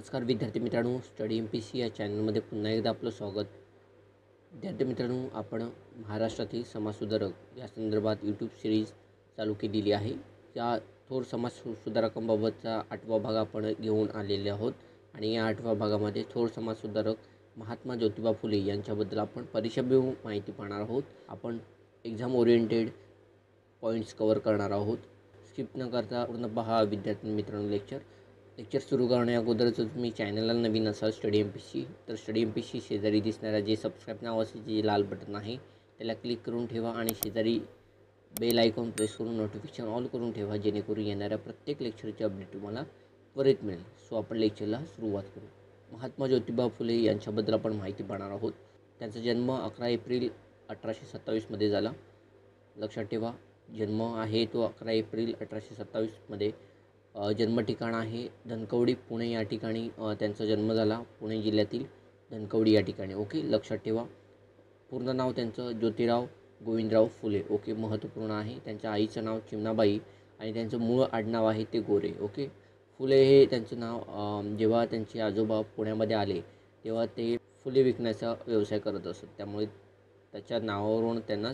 नमस्कार विद्यार्थी मित्रांनो स्टडी एम पी सी या चॅनलमध्ये पुन्हा एकदा आपलं स्वागत. विद्यार्थी मित्रांनो आपण महाराष्ट्रातील समाजसुधारक या संदर्भात यूट्यूब सिरीज चालू केलेली आहे. या थोर समाज सु सुधारकांबाबतचा आठवा भाग आपण घेऊन आलेले आहोत. आणि या आठव्या भागामध्ये थोर समाजसुधारक महात्मा ज्योतिबा फुले यांच्याबद्दल आपण परीक्षाभिमुख माहिती पाहणार आहोत. आपण एक्झाम ओरिएंटेड पॉईंट्स कवर करणार आहोत. स्किप न करता पूर्ण पहा विद्यार्थी मित्रांनो लेक्चर लेक्चर सुरू करण्याअगोदर जर तुम्ही चॅनलला नवीन असाल स्टडी एम पी सी तर स्टडी एम पी सी शेजारी दिसणारा जे सबस्क्राईब नावाचे जे लाल बटन आहे त्याला क्लिक करून ठेवा आणि शेजारी बेल आयकॉन प्रेस करून नोटिफिकेशन ऑल करून ठेवा जेणेकरून येणाऱ्या प्रत्येक लेक्चरची अपडेट तुम्हाला त्वरित मिळेल. सो आपण लेक्चरला सुरुवात करू. महात्मा ज्योतिबा फुले यांच्याबद्दल आपण माहिती पाहणार आहोत. त्यांचा जन्म अकरा एप्रिल अठराशे सत्तावीसमध्ये झाला. लक्षात ठेवा जन्म आहे तो अकरा एप्रिल अठराशे सत्तावीसमध्ये जन्मठिकाण आहे. धनकवडी पुणे या ठिकाणी त्यांचा जन्म झाला. पुणे जिल्ह्यातील धनकवडी या ठिकाणी. ओके लक्षात ठेवा. पूर्ण नाव त्यांचं ज्योतिराव गोविंदराव फुले. ओके महत्त्वपूर्ण आहे. त्यांच्या आईचं नाव चिमणाबाई आणि त्यांचं मूळ आडनाव आहे ते गोरे. ओके फुले हे त्यांचं नाव जेव्हा त्यांचे आजोबा पुण्यामध्ये आले तेव्हा ते फुले विकण्याचा व्यवसाय करत असत. त्यामुळे त्याच्या नावावरून त्यांना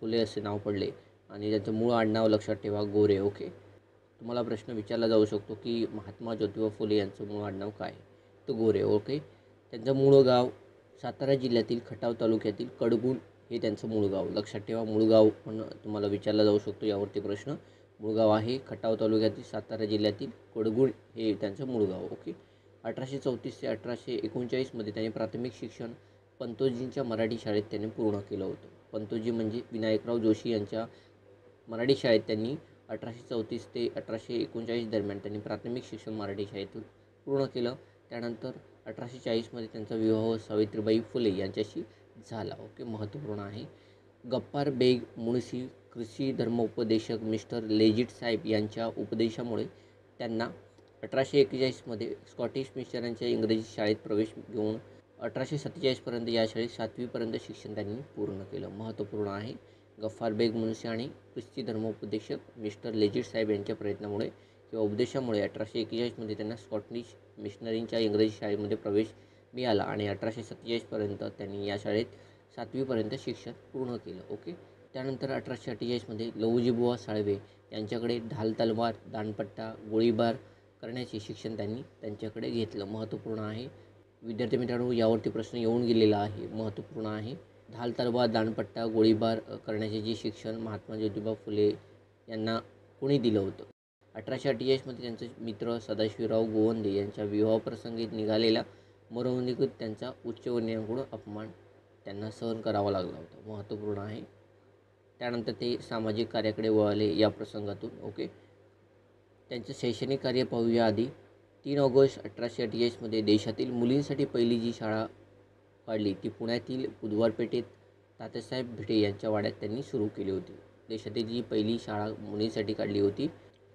फुले असे नाव पडले आणि त्यांचं मूळ आडनाव लक्षात ठेवा गोरे. ओके तुम्हाला प्रश्न विचारला जाऊ शकतो की महात्मा ज्योतिबा फुले यांचं मूळ आडनाव काय तर गोरे ओके त्यांचं मूळ गाव सातारा जिल्ह्यातील खटाव तालुक्यातील कडगुण हे त्यांचं मूळ गाव. लक्षात ठेवा मूळ गाव पण तुम्हाला विचारला जाऊ शकतो यावरती प्रश्न. मूळ गाव आहे खटाव तालुक्यातील सातारा जिल्ह्यातील कडगुण हे त्यांचं मूळ गाव ओके? अठराशे चौतीस ते अठराशे एकोणचाळीसमध्ये त्यांनी प्राथमिक शिक्षण पंतोजींच्या मराठी शाळेत त्यांनी पूर्ण केलं होतं. पंतोजी म्हणजे विनायकराव जोशी यांच्या मराठी शाळेत त्यांनी अठराशे चौतीस ते अठराशे एकोणचाळीस दरम्यान त्यांनी प्राथमिक शिक्षण मराठी शाळेतून पूर्ण केलं. त्यानंतर अठराशे चाळीसमध्ये त्यांचा विवाह सावित्रीबाई फुले यांच्याशी झाला. ओके महत्त्वपूर्ण आहे. गप्पार बेग मुळशी कृषी धर्मोपदेशक मिस्टर लेजिट साहेब यांच्या उपदेशामुळे त्यांना अठराशे एक्केचाळीसमध्ये स्कॉटिश मिस्टरांच्या इंग्रजी शाळेत प्रवेश घेऊन अठराशे सत्तेचाळीसपर्यंत या शाळेत सातवीपर्यंत शिक्षण त्यांनी पूर्ण केलं. महत्त्वपूर्ण आहे. गफ्फार बेग मुन्शी आणि ख्रिस्ती धर्मोपदेशक मिस्टर लेजिट साहेब यांच्या प्रयत्नामुळे किंवा उपदेशामुळे अठराशे एक्केचाळीसमध्ये त्यांना स्कॉटिश मिशनरींच्या इंग्रजी शाळेमध्ये प्रवेश मिळाला आणि अठराशे सत्तेचाळीसपर्यंत त्यांनी या शाळेत सातवीपर्यंत शिक्षण पूर्ण केलं. ओके? त्यानंतर अठराशे अठ्ठेचाळीसमध्ये लहुजीबुवा साळवे यांच्याकडे ढाल तलवार दांडपट्टा गोळीबार करण्याचे शिक्षण त्यांनी त्यांच्याकडे घेतलं. महत्त्वपूर्ण आहे. विद्यार्थी मित्रांनो यावरती प्रश्न येऊन गेलेला आहे. महत्त्वपूर्ण आहे. ढाल तलवार दांडपट्टा गोळीबार करण्याचे जे शिक्षण महात्मा ज्योतिबा फुले यांना कोणी दिलं होतं? अठराशे अठ्ठेचाळीसमध्ये त्यांचे मित्र सदाशिवराव गोवंदे यांच्या विवाहप्रसंगी निघालेला मरवणुकीत त्यांचा उच्चवर्णीयांकडून अपमान त्यांना सहन करावा लागला होता. महत्त्वपूर्ण आहे. त्यानंतर ते सामाजिक कार्याकडे वळाले या प्रसंगातून ओके? त्यांचं शैक्षणिक कार्य पाहूया आधी तीन ऑगस्ट अठराशे अठ्ठेचाळीसमध्ये देशातील मुलींसाठी पहिली जी शाळा पाडली. ती पुण्यातील बुधवारपेठेत तात्यासाहेब भिडे यांच्या वाड्यात त्यांनी सुरू केली होती. देशातील जी पहिली शाळा मुलींसाठी काढली होती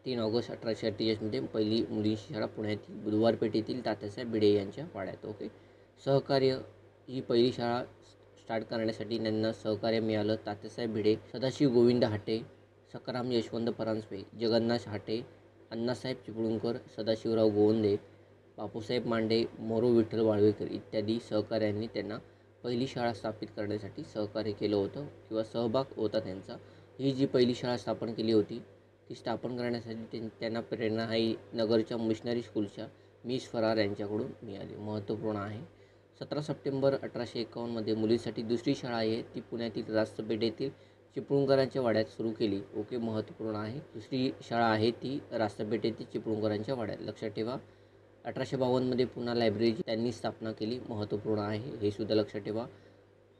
तीन ऑगस्ट अठराशे अठ्ठेचाळीसमध्ये पहिली मुलींची शाळा पुण्यातील बुधवारपेठेतील तात्यासाहेब भिडे यांच्या वाड्यात. ओके? सहकार्य ही पहिली शाळा स्टार्ट करण्यासाठी त्यांना सहकार्य मिळालं. तात्यासाहेब भिडे सदाशिव गोविंद हाटे सकाराम यशवंत परांजपे जगन्नाथ हाटे अण्णासाहेब चिपळूणकर सदाशिवराव गोवंदे बापूसाहेब मांडे मोरो विठ्ठल वाळवेकर इत्यादी सहकाऱ्यांनी त्यांना पहिली शाळा स्थापित करण्यासाठी सहकार्य केलं होतं किंवा सहभाग होता त्यांचा. ही जी पहिली शाळा स्थापन केली होती ती स्थापन करण्यासाठी त्यां- त्यांना प्रेरणा ही नगरच्या मिशनरी स्कूलच्या मिस फरार यांच्याकडून मिळाली. महत्त्वपूर्ण आहे. सतरा सप्टेंबर अठराशे एकावन्नमध्ये मुलींसाठी दुसरी शाळा आहे. ती पुण्यातील रास्तपेठेतील चिपळूणकरांच्या वाड्यात सुरू केली. ओके महत्त्वपूर्ण आहे. दुसरी शाळा आहे ती रास्तपेठेतील चिपळूणकरांच्या वाड्यात. लक्षात ठेवा अठराशे बावन्नमध्ये पुन्हा लायब्ररीची त्यांनी स्थापना केली. महत्त्वपूर्ण आहे. हे सुद्धा लक्षात ठेवा.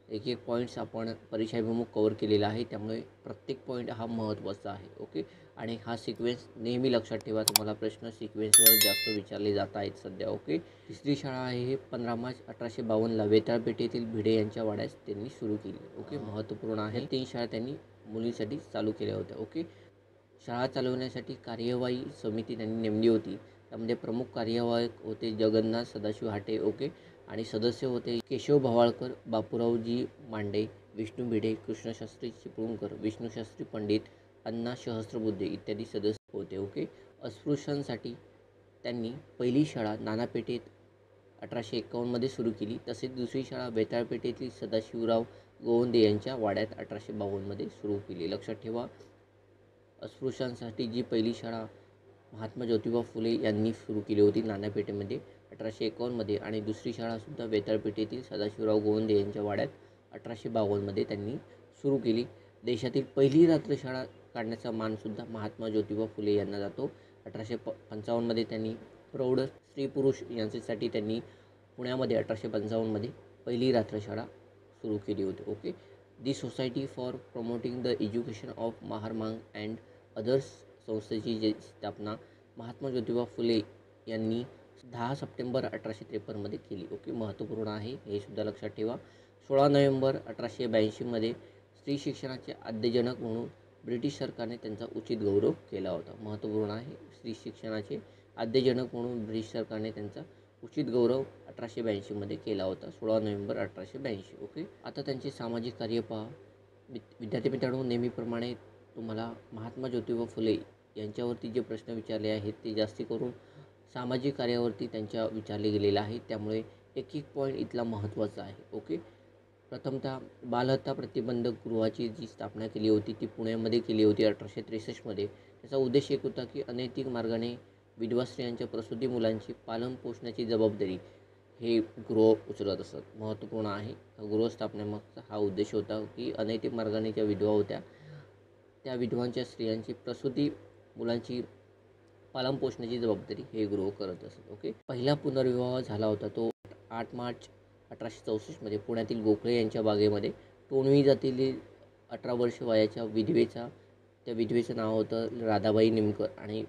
एक एक पॉईंट्स आपण परीक्षाभिमुख कवर केलेला आहे. त्यामुळे प्रत्येक पॉईंट हा महत्त्वाचा आहे. ओके आणि हा सिक्वेन्स नेहमी लक्षात ठेवा. तुम्हाला प्रश्न सिक्वेन्सवर जास्त विचारले जात आहेत सध्या. ओके तिसरी शाळा आहे हे. पंधरा मार्च अठराशे बावन्नला वेताळपेठेतील भिडे यांच्या वाड्यास त्यांनी सुरू केली. ओके महत्त्वपूर्ण आहे. तीन शाळा त्यांनी मुलींसाठी चालू केल्या होत्या. ओके शाळा चालवण्यासाठी कार्यवाही समिती त्यांनी नेमली होती. त्यामध्ये प्रमुख कार्यवाहक होते जगन्नाथ सदाशिव हाटे ओके. आणि सदस्य होते केशव भवाळकर बापूरावजी मांडे विष्णू भिडे कृष्णशास्त्री चिपळूणकर विष्णूशास्त्री पंडित अण्णा सहस्त्रबुद्धे इत्यादी सदस्य होते ओके. अस्पृश्यांसाठी त्यांनी पहिली शाळा नानापेठेत अठराशे एकावन्नमध्ये सुरू केली. तसेच दुसरी शाळा बेताळपेठेतील सदाशिवराव गोवंदे यांच्या वाड्यात अठराशे बावन्नमध्ये सुरू केली. लक्षात ठेवा अस्पृश्यांसाठी जी पहिली शाळा महात्मा ज्योतिबा फुले यांनी सुरू केली होती नानापेठेमध्ये अठराशे एकावन्नमध्ये आणि दुसरी शाळासुद्धा बेताळपेठेतील सदाशिवराव गोवंदे यांच्या वाड्यात अठराशे बावन्नमध्ये त्यांनी सुरू केली. देशातील पहिली रात्रशाळा काढण्याचा मानसुद्धा महात्मा ज्योतिबा फुले यांना जातो. अठराशे प पंचावन्नमध्ये त्यांनी प्रौढ स्त्री पुरुष यांच्यासाठी त्यांनी पुण्यामध्ये अठराशे पंचावन्नमध्ये पहिली रात्रशाळा सुरू केली होती. Okay? The society for promoting the education of महारमांग and others संस्थेची जी स्थापना महात्मा ज्योतिबा फुले यांनी दहा सप्टेंबर अठराशे त्रेपन्नमध्ये केली. ओके महत्त्वपूर्ण आहे. हे सुद्धा लक्षात ठेवा. सोळा नोव्हेंबर अठराशे ब्याऐंशीमध्ये स्त्री शिक्षणाचे आद्यजनक म्हणून ब्रिटिश सरकारने त्यांचा उचित गौरव केला होता. महत्त्वपूर्ण आहे. स्त्री शिक्षणाचे आद्यजनक म्हणून ब्रिटिश सरकारने त्यांचा उचित गौरव अठराशे ब्याऐंशीमध्ये केला होता. सोळा नोव्हेंबर अठराशे ब्याऐंशी. ओके आता त्यांचे सामाजिक कार्य पहा. विद्यार्थी मित्रांनो नेहमीप्रमाणे तुम्हाला महात्मा ज्योतिबा फुले यांच्यावरती जे प्रश्न विचारले आहेत ते जास्ती करून सामाजिक कार्यावरती त्यांच्या विचारले गेलेले आहेत. त्यामुळे एक एक पॉईंट इथला महत्त्वाचा आहे. ओके प्रथमतः बालहत्या प्रतिबंधक गृहाची जी स्थापना केली होती ती पुण्यामध्ये केली होती अठराशे त्रेसष्टमध्ये त्याचा उद्देश एक होता की अनैतिक मार्गाने विधवा स्त्रियांच्या प्रसूती मुलांची पालन पोषणाची जबाबदारी हे गृह उचलत असत. महत्त्वपूर्ण आहे. गृह स्थापनेमागचा हा उद्देश होता की अनैतिक मार्गाने ज्या विधवा होत्या त्या विधवांच्या स्त्रियांची प्रसूती मुलांची पालन पोषणाची जबाबदारी हे गृह करत असत ओके पहिला पुनर्विवाह झाला होता तो आठ मार्च अठराशे चौसष्टमध्ये पुण्यातील गोखले यांच्या बागेमध्ये. टोणवी जातीतील अठरा वर्ष वयाच्या विधवेचा त्या विधवेचं नाव होतं राधाबाई निमकर आणि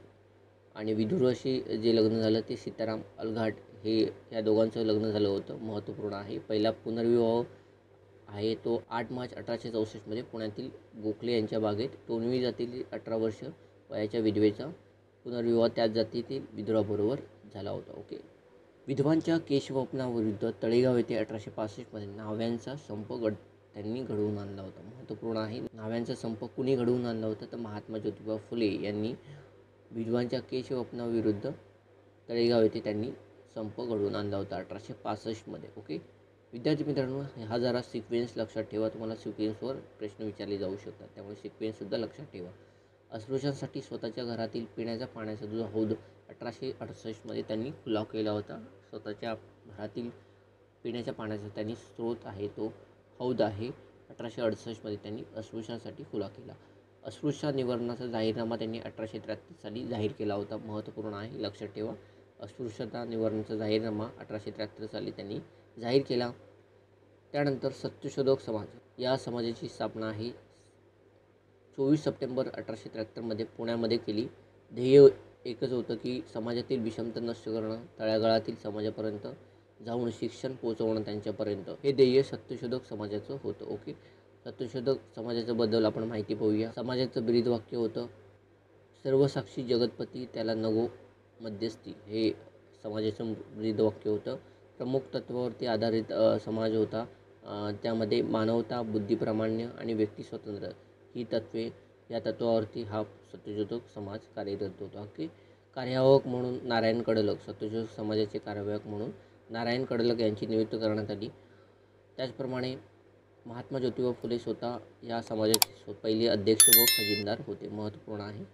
आणि विधुराशी जे लग्न झालं ते सीताराम अलघाट हे या दोघांचं लग्न झालं होतं महत्त्वपूर्ण आहे. पहिला पुनर्विवाह आहे तो आठ मार्च अठराशे चौसष्टमध्ये पुण्यातील गोखले यांच्या बागेत. टोणवी जातीतील अठरा वर्ष वयाच्या विधवेचा पुनर्विवाह त्याच जातीतील विधवाबरोबर झाला होता. ओके विधवांच्या केशवपनाविरुद्ध तळेगाव येथे अठराशे पासष्टमध्ये नाव्यांचा संप घड त्यांनी घडवून आणला होता. महत्त्वपूर्ण आहे नाव्यांचा संप कुणी घडवून आणला होता तर महात्मा ज्योतिबा फुले यांनी विधवांच्या केशवपनाविरुद्ध तळेगाव येथे त्यांनी संप घडवून आणला होता अठराशे पासष्टमध्ये ओके विद्यार्थी मित्रांनो हा जरा सिक्वेन्स लक्षात ठेवा. तुम्हाला सिक्वेन्सवर प्रश्न विचारले जाऊ शकतात. त्यामुळे सिक्वेन्ससुद्धा लक्षात ठेवा. अस्पृश्यांसाठी स्वतःच्या घरातील पिण्याच्या पाण्याचा जो हौद अठराशे अडुसष्टमध्ये त्यांनी खुला केला होता. स्वतःच्या घरातील पिण्याच्या पाण्याचा त्यांनी स्रोत आहे तो हौद आहे. अठराशे अडुसष्टमध्ये त्यांनी अस्पृश्यांसाठी खुला केला. अस्पृश्य निवारणाचा जाहीरनामा त्यांनी अठराशे त्र्याहत्तर साली जाहीर केला होता. महत्त्वपूर्ण आहे लक्षात ठेवा. अस्पृश्यता निवारणाचा जाहीरनामा अठराशे त्र्याहत्तर साली त्यांनी जाहीर केला. त्यानंतर सत्यशोधक समाज या समाजाची स्थापना आहे. चोवीस सप्टेंबर अठराशे त्र्याहत्तरमध्ये पुण्यामध्ये केली. ध्येय एकच होतं की समाजातील विषमता नष्ट करणं तळागाळातील समाजापर्यंत जाऊन शिक्षण पोचवणं त्यांच्यापर्यंत. हे ध्येय सत्यशोधक समाजाचं होतं. ओके? सत्यशोधक समाजाच्याबद्दल आपण माहिती पाहूया. समाजाचं ब्रीदवाक्य होतं सर्वसाक्षी जगतपती त्याला नगो मध्यस्थी. हे समाजाचं ब्रीदवाक्य होतं. प्रमुख तत्वावरती आधारित समाज होता. त्यामध्ये मानवता बुद्धिप्रामाण्य आणि व्यक्ती स्वातंत्र्य ही तत्वे या तत्वावरती हा सत्यशोधक समाज कार्यरत होता की कार्यवाहक म्हणून नारायण कडलक सत्यशोधक समाजाचे कार्यवाहक म्हणून नारायण कडलक यांची नियुक्ती करण्यात आली. त्याचप्रमाणे महात्मा ज्योतिबा फुले स्वतः या समाजाचे पहिले अध्यक्ष व खजिनदार होते. महत्त्वपूर्ण आहे.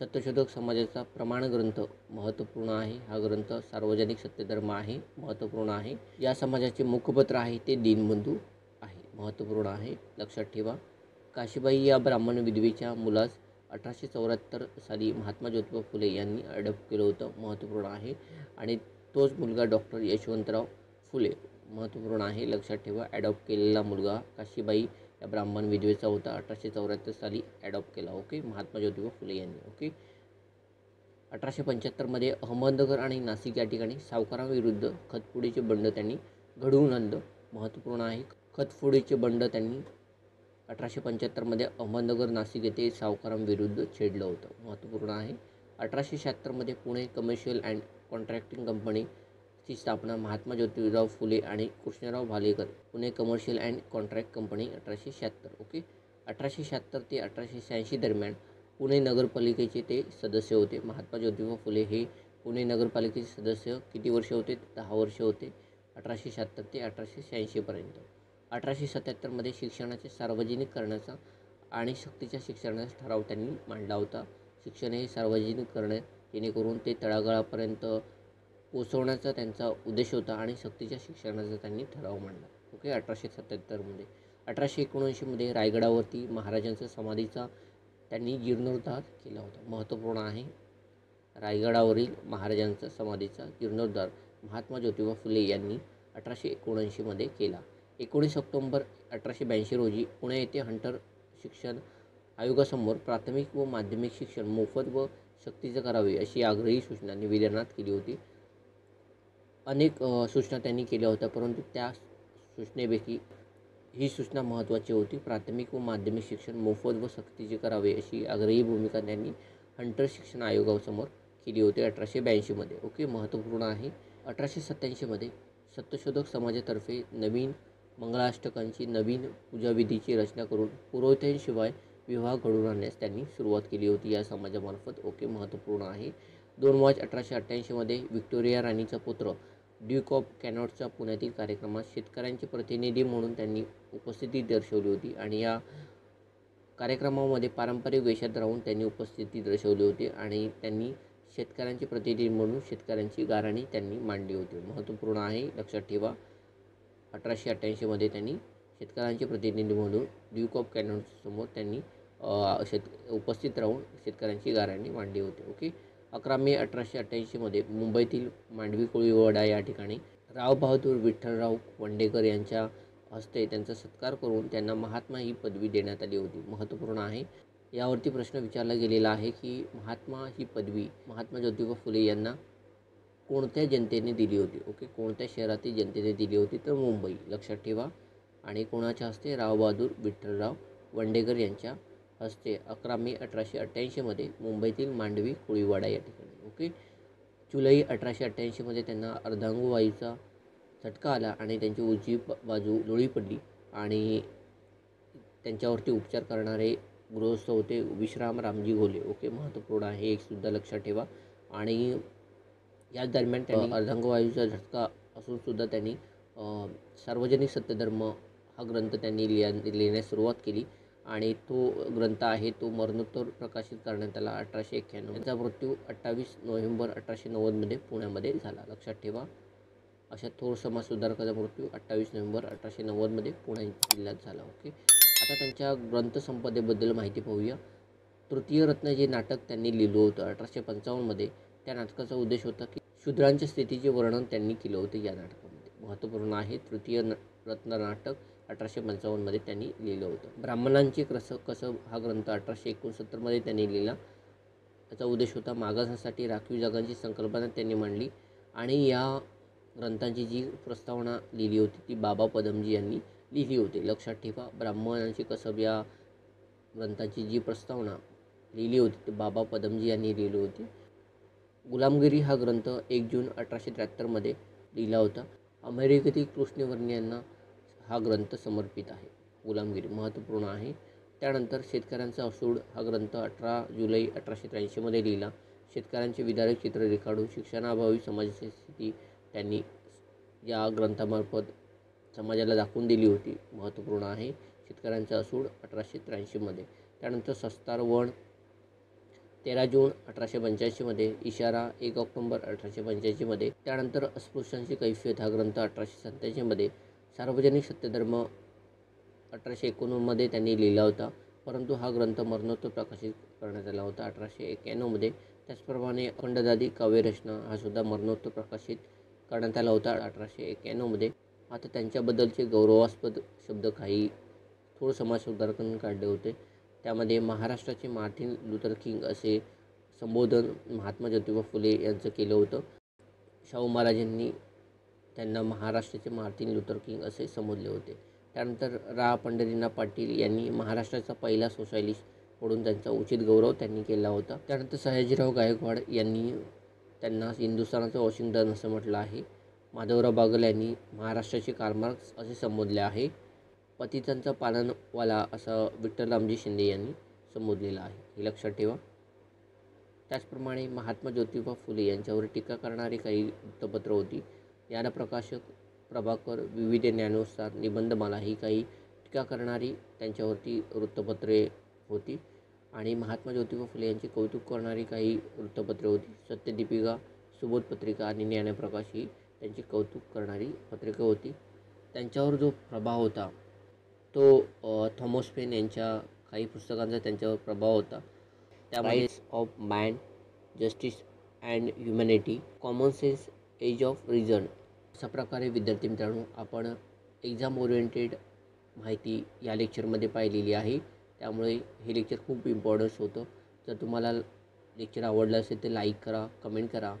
सत्यशोधक समाजाचा प्रमाण ग्रंथ महत्त्वपूर्ण आहे. हा ग्रंथ सार्वजनिक सत्यधर्म आहे महत्त्वपूर्ण आहे. या समाजाचे मुखपत्र आहे ते दीनबंधू आहे. महत्त्वपूर्ण आहे. लक्षात ठेवा. काशीबाई या ब्राह्मण विधवेच्या मुलास अठराशे चौऱ्याहत्तर साली महात्मा ज्योतिबा फुले यांनी अडॉप्ट केलं होतं. महत्त्वपूर्ण आहे. आणि तोच मुलगा डॉक्टर यशवंतराव फुले महत्त्वपूर्ण आहे. लक्षात ठेवा ॲडॉप्ट केलेला मुलगा काशीबाई या ब्राह्मण विधवेचा होता. अठराशे चौऱ्याहत्तर साली ॲडॉप्ट केला. ओके? महात्मा ज्योतिबा फुले यांनी. ओके? अठराशे पंच्याहत्तरमध्ये अहमदनगर आणि नाशिक या ठिकाणी सावकारांविरुद्ध खतपुडीचे बंड त्यांनी घडवून आणलं. महत्त्वपूर्ण आहे. खतफोडीचे बंड त्यांनी अठराशे पंच्याहत्तरमध्ये अहमदनगर नाशिक येथे सावकारांविरुद्ध छेडलं होतं. महत्त्वपूर्ण आहे. अठराशे शहात्तरमध्ये पुणे कमर्शियल अँड कॉन्ट्रॅक्टिंग कंपनीची स्थापना महात्मा ज्योतिराव फुले आणि Krishnarao Bhalekar Pune commercial and contract company अठराशे शहात्तर ओके अठराशे शहात्तर ते अठराशे शहाऐंशी दरम्यान पुणे नगरपालिकेचे ते सदस्य होते. महात्मा ज्योतिबा फुले हे पुणे नगरपालिकेचे सदस्य किती वर्ष होते? दहा वर्ष होते. अठराशे शहात्तर ते अठराशे शहाऐंशीपर्यंत अठराशे सत्याहत्तरमध्ये शिक्षणाचे सार्वजनिक करण्याचा आणि सक्तीच्या शिक्षणाचा ठराव त्यांनी मांडला होता. शिक्षण हे सार्वजनिक करणे जेणेकरून ते तळागाळापर्यंत पोचवण्याचा त्यांचा उद्देश होता आणि सक्तीच्या शिक्षणाचा त्यांनी ठराव मांडला. ओके अठराशे सत्याहत्तरमध्ये अठराशे एकोणऐंशीमध्ये रायगडावरती महाराजांचा समाधीचा त्यांनी जीर्णोद्धार केला होता. महत्त्वपूर्ण आहे रायगडावरील महाराजांचा समाधीचा जीर्णोद्धार महात्मा ज्योतिबा फुले यांनी अठराशे एकोणऐंशीमध्ये केला. एकोणीस ऑक्टोंबर अठराशे ब्याऐंशी रोजी पुणे येथे हंटर शिक्षण आयोगासमोर प्राथमिक व माध्यमिक शिक्षण मोफत व सक्तीचे करावे अशी आग्रही सूचना निवेदनात केली होती. अनेक सूचना त्यांनी केल्या होत्या परंतु त्या सूचनेपैकी ही सूचना महत्त्वाची होती. प्राथमिक व माध्यमिक शिक्षण मोफत व सक्तीचे करावे अशी आग्रही भूमिका त्यांनी हंटर शिक्षण आयोगासमोर केली होती अठराशे ब्याऐंशीमध्ये ओके महत्त्वपूर्ण आहे. अठराशे सत्त्याऐंशीमध्ये सत्यशोधक समाजातर्फे नवीन मंगळाष्टकांची नवीन पूजाविधीची रचना करून पुरोहितांशिवाय विवाह घडवून आणण्यास त्यांनी सुरुवात केली होती. या समाजामार्फत ओके महत्त्वपूर्ण आहे. दोन मार्च अठराशे अठ्ठ्याऐंशीमध्ये व्हिक्टोरिया राणीचा पुत्र ड्यूक ऑफ कॅनॉटच्या पुण्यातील कार्यक्रमात शेतकऱ्यांचे प्रतिनिधी म्हणून त्यांनी उपस्थिती दर्शवली होती आणि या कार्यक्रमामध्ये पारंपरिक वेशात राहून त्यांनी उपस्थिती दर्शवली होती आणि त्यांनी शेतकऱ्यांचे प्रतिनिधी म्हणून शेतकऱ्यांची गाराणी त्यांनी मांडली होती. महत्त्वपूर्ण आहे. लक्षात ठेवा अठराशे अठ्ठ्याऐंशीमध्ये त्यांनी शेतकऱ्यांचे प्रतिनिधी म्हणून ड्यूक ऑफ कॅनॉटसमोर त्यांनी शेत उपस्थित राहून शेतकऱ्यांची गाराणी मांडली होती. ओके? अकरा मे अठराशे अठ्ठ्याऐंशीमध्ये मुंबईतील मांडवी कोळीवाडा या ठिकाणी राव बहादूर विठ्ठलराव वंडेकर यांच्या हस्ते त्यांचा सत्कार करून त्यांना महात्मा ही पदवी देण्यात आली होती. महत्त्वपूर्ण आहे. यावरती प्रश्न विचारला गेलेला आहे की महात्मा ही पदवी महात्मा ज्योतिबा फुले यांना कोणत्या जनतेने दिली होती? ओके कोणत्या शहरातील जनतेने दिली होती? तर मुंबई. लक्षात ठेवा. आणि कोणाच्या हस्ते? रावबहादूर विठ्ठलराव वंडेकर यांच्या हस्ते. अकरा मे अठराशे अठ्ठ्याऐंशीमध्ये मुंबईतील मांडवी कोळीवाडा या ठिकाणी. ओके जुलै अठराशे अठ्ठ्याऐंशीमध्ये त्यांना अर्धांगवायूचा झटका आला आणि त्यांची उजवी बाजू लोळी पडली आणि त्यांच्यावरती उपचार करणारे गृहस्थ होते विश्राम रामजी घोले. ओके महत्त्वपूर्ण आहे एक सुद्धा लक्षात ठेवा. आणि याच दरम्यान त्यांनी अर्धांगवायूचा झटका असून सुद्धा त्यांनी सार्वजनिक सत्यधर्म हा ग्रंथ त्यांनी लिहा लिहिण्यास सुरुवात केली. आणि तो ग्रंथ आहे तो मरणोत्तर प्रकाशित करण्यात आला अठराशे एक्क्याण्णव. त्यांचा मृत्यू अठ्ठावीस नोव्हेंबर अठराशे नव्वदमध्ये पुण्यामध्ये झाला. लक्षात ठेवा अशा थोर समाज सुधारकाचा मृत्यू अठ्ठावीस नोव्हेंबर अठराशे नव्वदमध्ये पुणे जिल्ह्यात झाला. ओके? आता त्यांच्या ग्रंथसंपदेबद्दल माहिती पाहूया. तृतीय रत्न जे नाटक त्यांनी लिहिलं होतं अठराशे पंचावन्नमध्ये त्या नाटकाचा उद्देश होता की शूद्रांच्या स्थितीचे वर्णन त्यांनी केलं होतं या नाटकामध्ये. महत्त्वपूर्ण आहे तृतीय न रत्न नाटक अठराशे पंचावन्नमध्ये त्यांनी लिहिलं होतं. ब्राह्मणांचे कसं कसं हा ग्रंथ अठराशे एकोणसत्तरमध्ये त्यांनी लिहिला. त्याचा उद्देश होता मागासांसाठी राखीव जागांची संकल्पना त्यांनी मांडली आणि या ग्रंथांची जी प्रस्तावना लिहिली होती ती बाबा पदमजी यांनी लिहिली होती. लक्षात ठेवा ब्राह्मणांची कसब या ग्रंथाची जी प्रस्तावना लिहिली होती ती बाबा पदमजी यांनी लिहिली होती. गुलामगिरी हा ग्रंथ एक जून अठराशे त्र्याहत्तरमध्ये लिहिला होता. अमेरिकेतील कृष्णवर्णीयांना हा ग्रंथ समर्पित आहे. गुलामगिरी महत्त्वपूर्ण आहे. त्यानंतर शेतकऱ्यांचा असूड हा ग्रंथ अठरा जुलै अठराशे त्र्याऐंशीमध्ये लिहिला. शेतकऱ्यांचे विदारक चित्र रेखाडून शिक्षणाअभावी समाजाची स्थिती त्यांनी या ग्रंथामार्फत समाजाला दाखवून दिली होती. महत्त्वपूर्ण आहे. शेतकऱ्यांचा असूड अठराशे त्र्याऐंशीमध्ये त्यानंतर सस्तार वण तेरा जून अठराशे पंच्याऐंशीमध्ये इशारा एक ऑक्टोंबर अठराशे पंच्याऐंशीमध्ये त्यानंतर अस्पृश्यांची कैफियत हा ग्रंथ अठराशे सत्त्याऐंशीमध्ये सार्वजनिक सत्यधर्म अठराशे एकोणनव्वदमध्ये त्यांनी लिहिला होता परंतु हा ग्रंथ मरणोत्तर प्रकाशित करण्यात आला होता अठराशे एक्क्याण्णवमध्ये त्याचप्रमाणे अखंडदादी काव्यरचना हा सुद्धा मरणोत्तर प्रकाशित करण्यात आला होता अठराशे एक्क्याण्णवमध्ये आता त्यांच्याबद्दलचे गौरवास्पद शब्द काही थोर समाजसुधारकांनी काढले होते. त्यामध्ये महाराष्ट्राचे मार्टिन लुथर किंग असे संबोधन महात्मा ज्योतिबा फुले यांचं केलं होतं. शाहू महाराजांनी त्यांना महाराष्ट्राचे मार्टिन लुथर किंग असे संबोधले होते. त्यानंतर रा. पंढरीनाथ पाटील यांनी महाराष्ट्राचा पहिला सोशालिस्ट म्हणून त्यांचा उचित गौरव त्यांनी केला होता. त्यानंतर सयाजीराव गायकवाड यांनी त्यांना हिंदुस्थानाचं वॉशिंग्टन असं म्हटलं आहे. माधवराव बागल यांनी महाराष्ट्राचे कार्मार्क्स असे संबोधले आहे. पतितांचा पालनवाला असं विठ्ठल रामजी शिंदे यांनी संबोधलेलं आहे. हे लक्षात ठेवा. त्याचप्रमाणे महात्मा ज्योतिबा फुले यांच्यावर टीका करणारी काही वृत्तपत्रं होती. ज्ञानप्रकाशक प्रभाकर विविध ज्ञानोत्सार निबंधमाला ही काही टीका करणारी त्यांच्यावरती वृत्तपत्रे होती. आणि महात्मा ज्योतिबा फुले यांचे कौतुक करणारी काही वृत्तपत्रे होती. सत्यदीपिका सुबोध पत्रिका आणि ज्ञानप्रकाश ही त्यांची कौतुक करणारी पत्रिका होती. त्यांच्यावर जो प्रभाव होता तो थॉमस पेन यांच्या काही पुस्तकांचा त्यांच्यावर प्रभाव होता. त्यामध्ये of man justice and humanity common sense age of reason अशा प्रकारे विद्यार्थी मित्रांनो आपण एक्झाम ओरिएंटेड माहिती या लेक्चरमध्ये पाहिलेली आहे. त्यामुळे हे लेक्चर खूप इम्पॉर्टन्स होतं. जर तुम्हाला लेक्चर आवडलं असेल तर लाईक करा कमेंट करा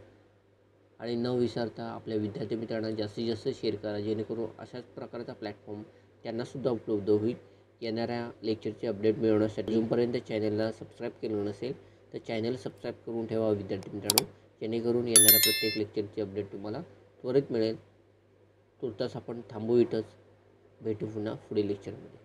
आणि न विसरता आपल्या विद्यार्थी मित्रांना जास्तीत जास्त शेअर करा जेणेकरून अशाच प्रकारचा प्लॅटफॉर्म त्यांनासुद्धा उपलब्ध होईल. येणाऱ्या लेक्चरचे अपडेट मिळवण्यासाठी अजूनपर्यंत चॅनलला सबस्क्राईब केलं नसेल तर चॅनल सबस्क्राईब करून ठेवा विद्यार्थी मित्रांनो. जेणेकरून येणाऱ्या प्रत्येक लेक्चरचे अपडेट तुम्हाला त्वरित मिळेल. तुर्तास आपण थांबू इथंच. भेटू पुन्हा पुढील लेक्चरमध्ये.